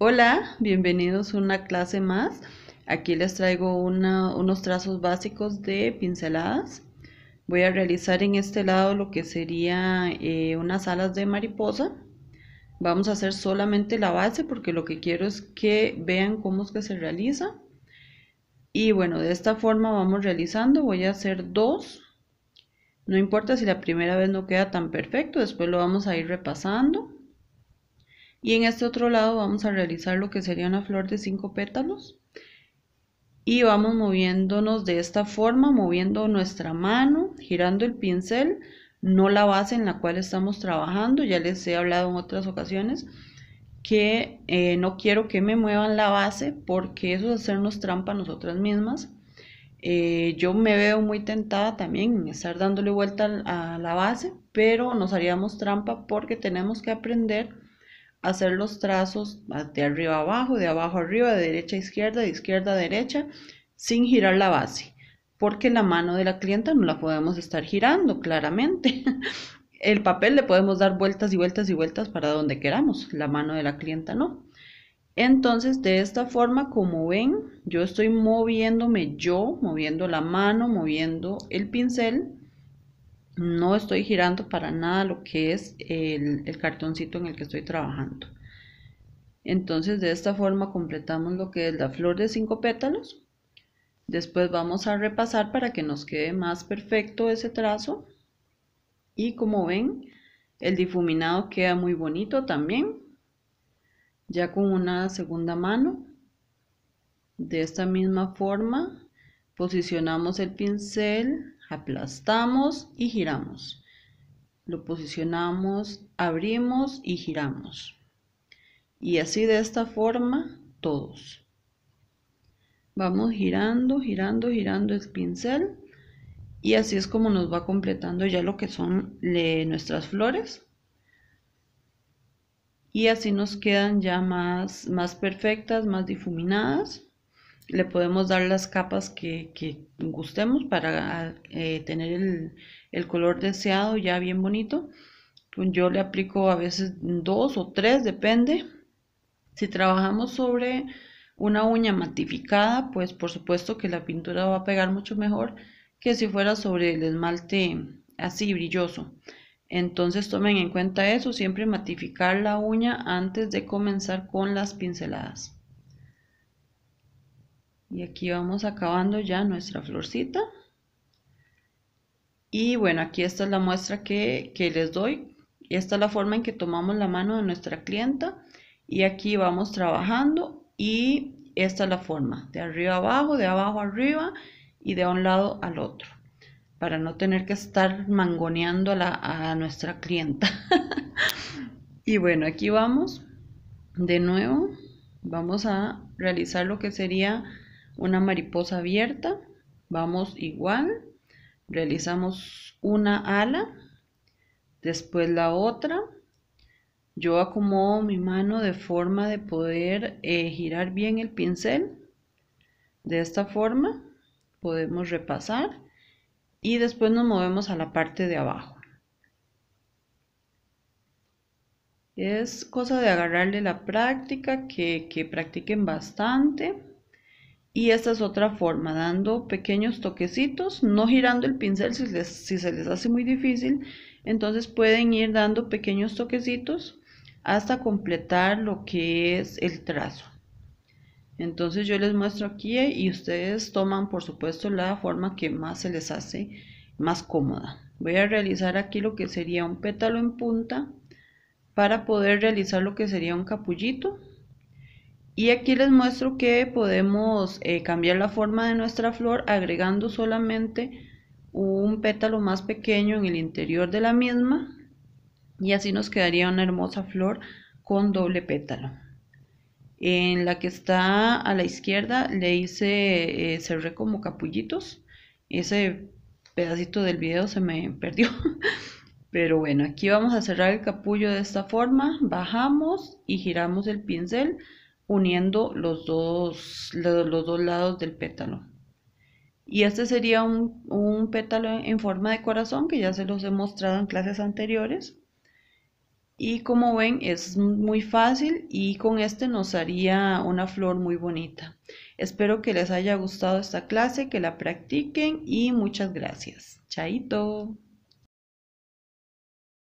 Hola, bienvenidos a una clase más. Aquí les traigo unos trazos básicos de pinceladas. Voy a realizar en este lado lo que sería eh, unas alas de mariposa. Vamos a hacer solamente la base porque lo que quiero es que vean cómo es que se realiza. Y bueno, de esta forma vamos realizando. Voy a hacer dos. No importa si la primera vez no queda tan perfecto, después lo vamos a ir repasando. Y en este otro lado vamos a realizar lo que sería una flor de cinco pétalos. Y vamos moviéndonos de esta forma, moviendo nuestra mano, girando el pincel, no la base en la cual estamos trabajando. Ya les he hablado en otras ocasiones que eh, no quiero que me muevan la base porque eso es hacernos trampa a nosotras mismas. Eh, yo me veo muy tentada también en estar dándole vuelta a la base, pero nos haríamos trampa porque tenemos que aprender hacer los trazos de arriba a abajo, de abajo arriba, de derecha a izquierda, de izquierda a derecha, sin girar la base, porque la mano de la clienta no la podemos estar girando claramente. El papel le podemos dar vueltas y vueltas y vueltas para donde queramos, la mano de la clienta no. Entonces, de esta forma, como ven, yo estoy moviéndome yo, moviendo la mano, moviendo el pincel. No estoy girando para nada lo que es el, cartoncito en el que estoy trabajando. Entonces, de esta forma completamos lo que es la flor de cinco pétalos. Después vamos a repasar para que nos quede más perfecto ese trazo. Y como ven, el difuminado queda muy bonito también ya con una segunda mano de esta misma forma posicionamos el pincel aplastamos y giramos. Lo posicionamos abrimos y giramos. Y así de esta forma todos. Vamos girando girando girando el pincel. Y así es como nos va completando ya lo que son nuestras flores. Y así nos quedan ya más, más perfectas, más difuminadas. Le podemos dar las capas que, gustemos para eh, tener el, el, color deseado ya bien bonito. Yo le aplico a veces dos o tres, depende. Si trabajamos sobre una uña matificada, pues por supuesto que la pintura va a pegar mucho mejor que si fuera sobre el esmalte así brilloso. Entonces tomen en cuenta eso, siempre matificar la uña antes de comenzar con las pinceladas. Y aquí vamos acabando ya nuestra florcita. Y bueno, aquí esta es la muestra que, que les doy. Esta es la forma en que tomamos la mano de nuestra clienta. Y aquí vamos trabajando y esta es la forma. De arriba a abajo, de abajo arriba y de un lado al otro para no tener que estar mangoneando a, nuestra clienta. y bueno, aquí vamos de nuevo. Vamos a realizar lo que sería una mariposa abierta. Vamos igual. Realizamos una ala. Después la otra. Yo acomodo mi mano de forma de poder eh, girar bien el pincel. De esta forma podemos repasar y después nos movemos a la parte de abajo. Es cosa de agarrarle la práctica, que, practiquen bastante. Y esta es otra forma, dando pequeños toquecitos, no girando el pincel si, si se les hace muy difícil. Entonces pueden ir dando pequeños toquecitos hasta completar lo que es el trazo. Entonces yo les muestro aquí y ustedes toman por supuesto la forma que más se les hace más cómoda. Voy a realizar aquí lo que sería un pétalo en punta para poder realizar lo que sería un capullito. Y aquí les muestro que podemos eh, cambiar la forma de nuestra flor agregando solamente un pétalo más pequeño en el interior de la misma y así nos quedaría una hermosa flor con doble pétalo. En la que está a la izquierda le hice, eh, cerré como capullitos. Ese pedacito del video se me perdió. Pero bueno, aquí vamos a cerrar el capullo de esta forma. Bajamos y giramos el pincel uniendo los dos, los, dos lados del pétalo. Y este sería un, un pétalo en forma de corazón que ya se los he mostrado en clases anteriores. Y como ven es muy fácil y con este nos haría una flor muy bonita. Espero que les haya gustado esta clase, que la practiquen y muchas gracias. Chaito.